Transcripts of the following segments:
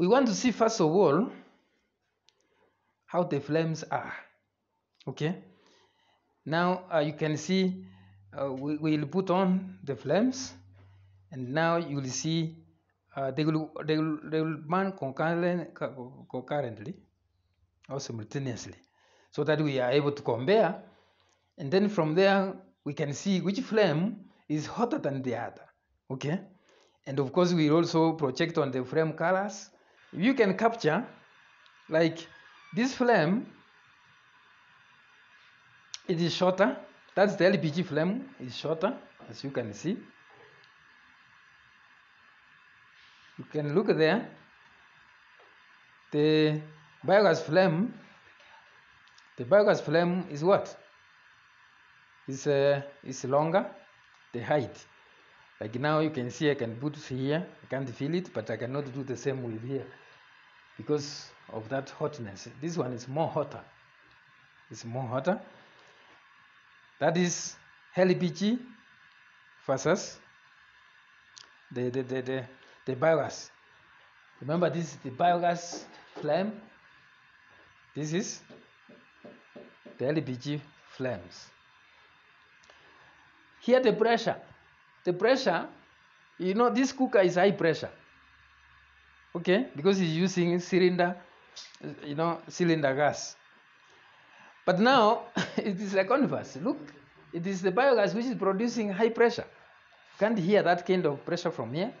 we want to see first of all how the flames are. Okay. Now uh, you can see uh, we will put on the flames and now you will see uh, they will they will they will burn concurrently, or simultaneously so that we are able to compare and then from there we can see which flame is hotter than the other okay and of course we also project on the flame colors you can capture like this flame it is shorter. That's the lpg flame is shorter as you can see. You can look there. The biogas flame the biogas flame is what? Is uh, is longer the height like now you can see I can put here. I can't feel it but I cannot do the same with here because of that hotness. This one is more hotter. It's more hotter. That is LPG versus the the, the, the, the biogas remember this is the biogas flame this is the LPG flames here the pressure the pressure you know this cooker is high pressure. Okay? Because it's using cylinder you know cylinder gas. But now it is a converse. Look it is the biogas which is producing high pressure. Can't hear that kind of pressure from here?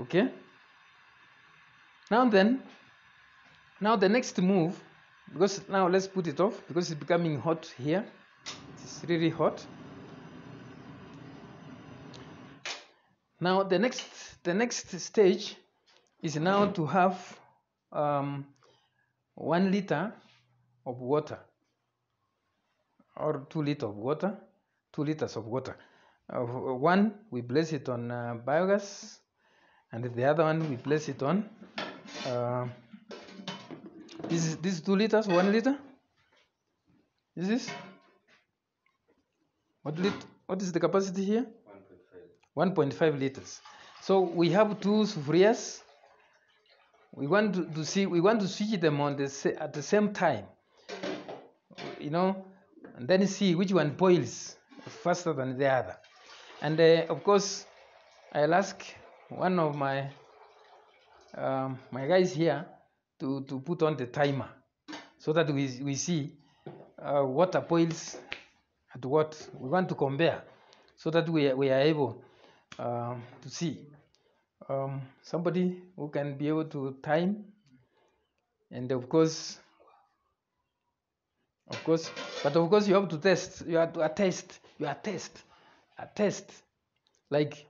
Okay? Now then now the next move because now let's put it off because it's becoming hot here. It's really hot now the next the next stage is now to have um, one liter of water or two liter of water two liters of water. Uh, one we place it on uh, biogas and the other one we place it on uh, this is this two liters one liter? Is this? What lit what is the capacity here 1.5 liters. So we have two sufurias. We want to see we want to switch them on the at the same time. You know, and then see which one boils faster than the other. And uh, of course, I'll ask one of my um, my guys here to, to put on the timer so that we, we see uh, what boils at what we want to compare so that we, we are able um, to see um, somebody who can be able to time and of course of course but of course you have to test you have to attest you attest attest. Like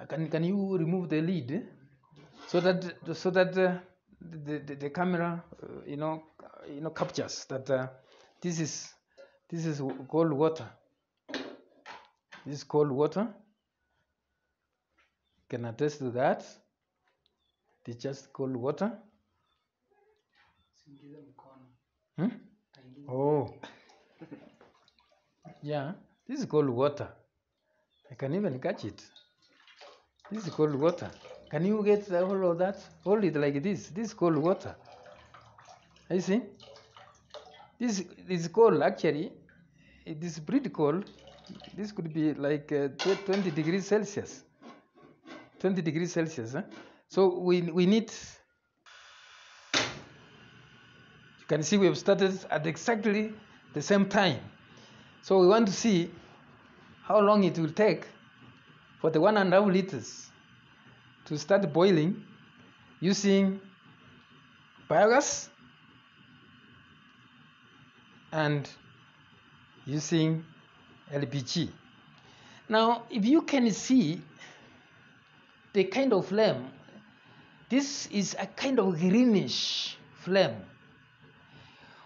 uh, can, can you remove the lead eh? so that so that uh, the, the, the camera uh, you know uh, you know captures that uh, this is this is cold water. This is cold water can attest to that. It's just cold water. Hmm? Oh, yeah, this is cold water. I can even catch it. This is cold water. Can you get whole of that? Hold it like this. This is cold water. You see? This is cold actually. It is pretty cold. This could be like uh, 20 degrees Celsius. 20 degrees Celsius. eh? So we, we need, you can see we have started at exactly the same time. So we want to see how long it will take for the one and a half liters to start boiling using biogas and using LPG. Now, if you can see the kind of flame, this is a kind of greenish flame.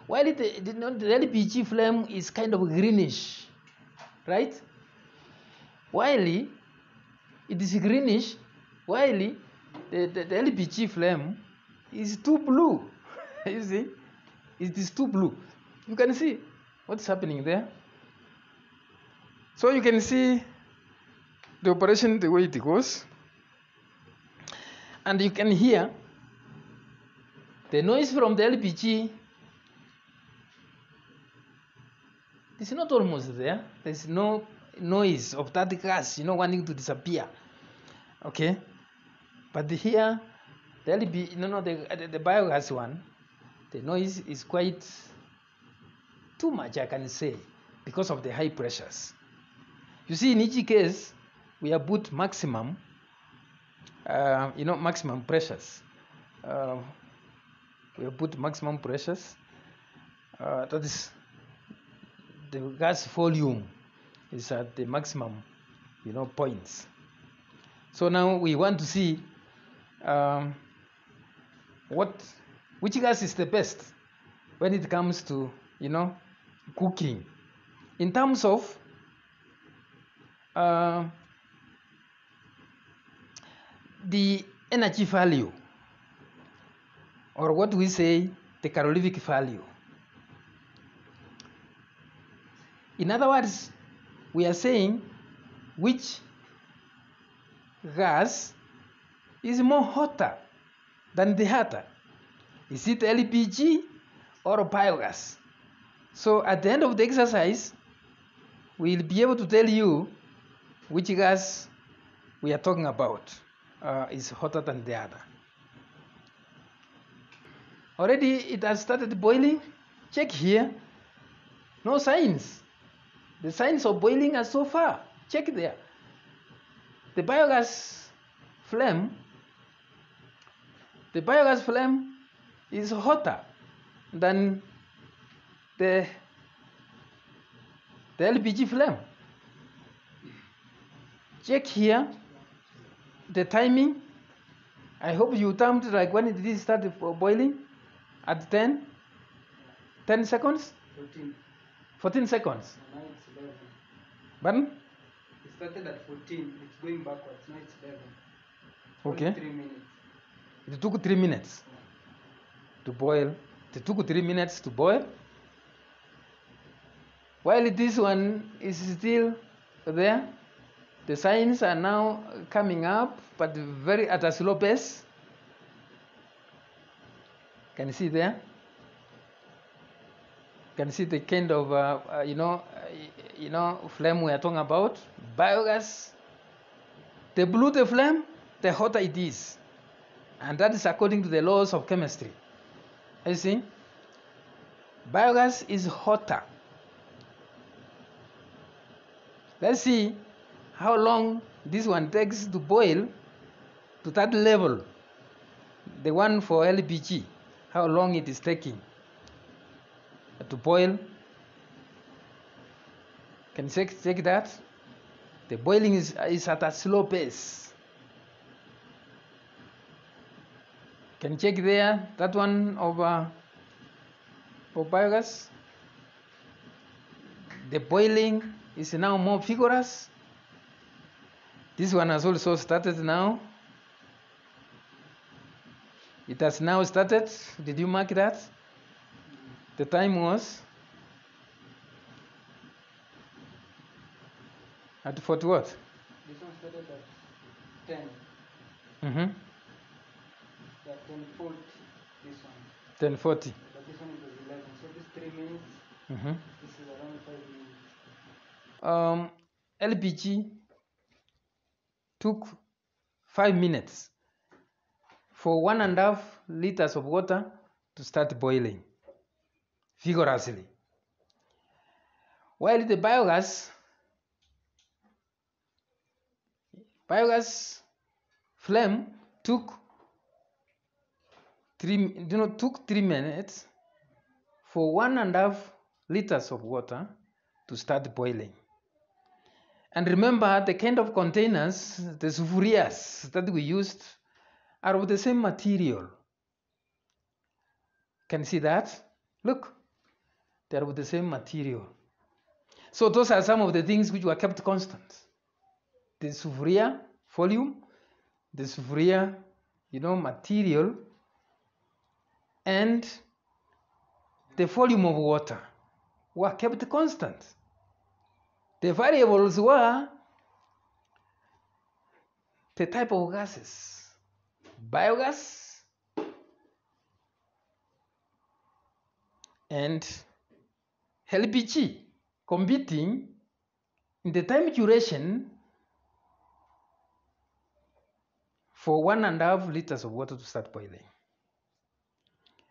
While the, the, the LPG flame is kind of greenish, right? While it is greenish, while the, the, the LPG flame is too blue. you see? It is too blue. You can see what's happening there. So you can see the operation the way it goes. And you can hear The noise from the LPG is not almost there. There's no noise of that gas, you know, wanting to disappear. Okay, but here the LP, no, no, the, the, the biogas one, the noise is quite too much, I can say, because of the high pressures. You see, in each case, we have put maximum, uh, you know, maximum pressures. Uh, we put maximum pressures. Uh, that is, the gas volume is at the maximum, you know, points. So now we want to see um, what, which gas is the best when it comes to, you know, cooking. In terms of uh, the energy value, or what we say, the calorific value. In other words, we are saying which gas is more hotter than the other. Is it LPG or biogas? So at the end of the exercise, we'll be able to tell you which gas we are talking about uh, is hotter than the other. Already it has started boiling. Check here. No signs. The signs of boiling are so far. Check there. The biogas flame, the biogas flame is hotter than the, the LPG flame. Check here the timing. I hope you timed like when did it start boiling? At 10? 10 seconds? 14. 14 seconds. Now it's 11. Pardon? It started at 14. It's going backwards. Now it's 11. okay Only Okay. Three minutes. It took three minutes to boil. It took three minutes to boil. While this one is still there, the signs are now coming up, but very at a slow pace. Can you see there? Can you see the kind of uh, uh, you know uh, you know flame we are talking about? Biogas. The blue the flame, the hotter it is. And that is according to the laws of chemistry. You see? Biogas is hotter. Let's see how long this one takes to boil to that level. The one for LPG, how long it is taking to boil. Can you check, check that? The boiling is, is at a slow pace. Can you check there that one of, uh, of biogas? The boiling is now more vigorous. This one has also started now. It has now started. Did you mark that? The time was at 40 what? This one started at 10. Mm-hmm. Yeah, 10 40. This one. 1040. But this one was 11. So this 3 minutes. Mm-hmm. This is around 5 minutes. Um, LPG took five minutes for one and half liters of water to start boiling vigorously. While the biogas, biogas flame took three, you know, took three minutes for one and a half liters of water to start boiling. And remember, the kind of containers, the sufurias that we used, are of the same material. Can you see that? Look, they are of the same material. So those are some of the things which were kept constant. The sufuria volume, the sufuria, you know, material, and the volume of water were kept constant. The variables were the type of gases, biogas, and LPG competing in the time duration for one and a half liters of water to start boiling.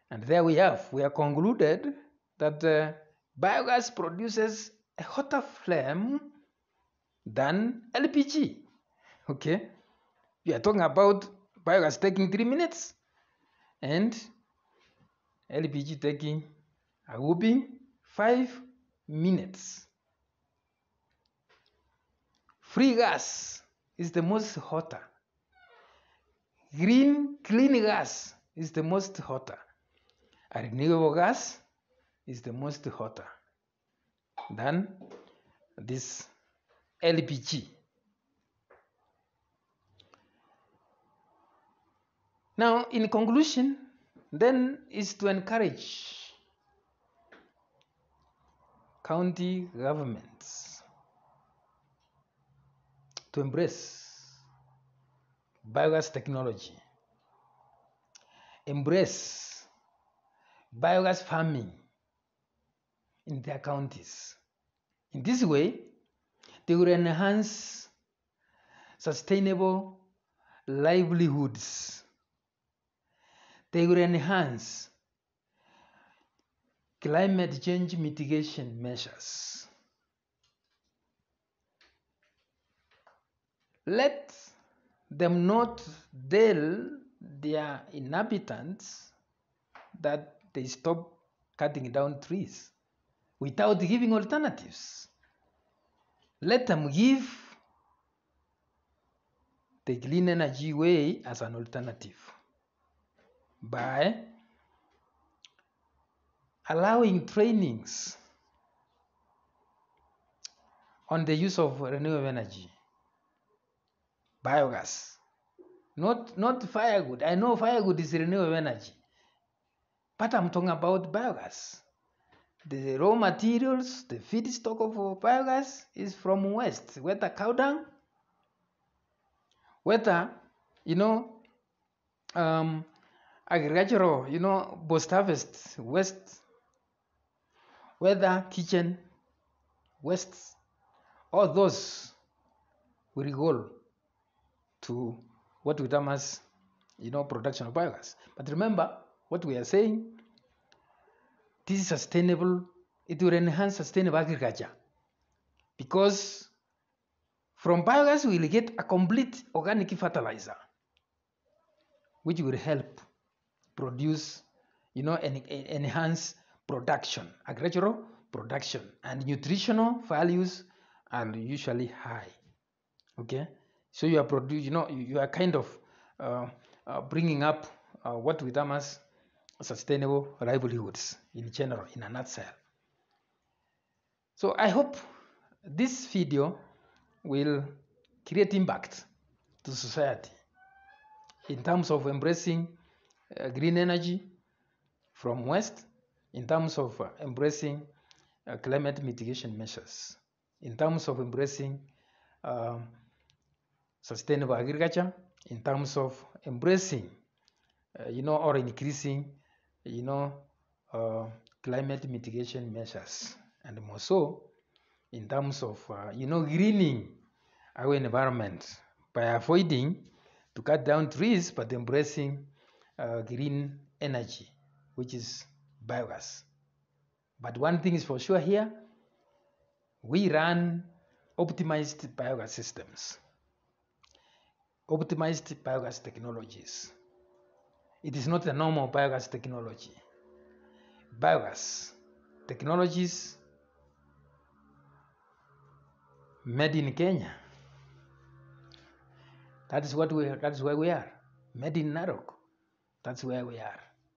And there we have, we have concluded that uh, biogas produces a hotter flame than LPG. Okay, we are talking about biogas taking three minutes and LPG taking a whooping five minutes. Free gas is the most hotter. Green clean gas is the most hotter. A renewable gas is the most hotter than this LPG. Now, in conclusion, then is to encourage county governments to embrace biogas technology, embrace biogas farming in their counties. In this way, they will enhance sustainable livelihoods. They will enhance climate change mitigation measures. Let them not tell their inhabitants that they stop cutting down trees without giving alternatives. Let them give the clean energy way as an alternative by allowing trainings on the use of renewable energy, biogas, not, not firewood. I know firewood is renewable energy, but I'm talking about biogas. The raw materials, the feedstock of biogas is from waste, whether cow dung, whether, you know, um, agricultural, you know, post harvest waste, whether kitchen wastes, all those will go to what we term as, you know, production of biogas. But remember what we are saying, this is sustainable, it will enhance sustainable agriculture because from biogas we will get a complete organic fertilizer which will help produce, you know, enhance production, agricultural production, and nutritional values are usually high. Okay, so you are producing, you know, you are kind of uh, uh, bringing up uh, what we term sustainable livelihoods in general, in a nutshell. So I hope this video will create impact to society in terms of embracing uh, green energy from west, in terms of uh, embracing uh, climate mitigation measures, in terms of embracing um, sustainable agriculture, in terms of embracing, uh, you know, or increasing, you know, uh, climate mitigation measures, and more so, in terms of, uh, you know, greening our environment by avoiding to cut down trees, but embracing uh, green energy, which is biogas. But one thing is for sure here, we run optimized biogas systems, optimized biogas technologies. It is not a normal biogas technology. Biogas technologies made in Kenya. That is what we that is where we are. Made in Narok. That's where we are.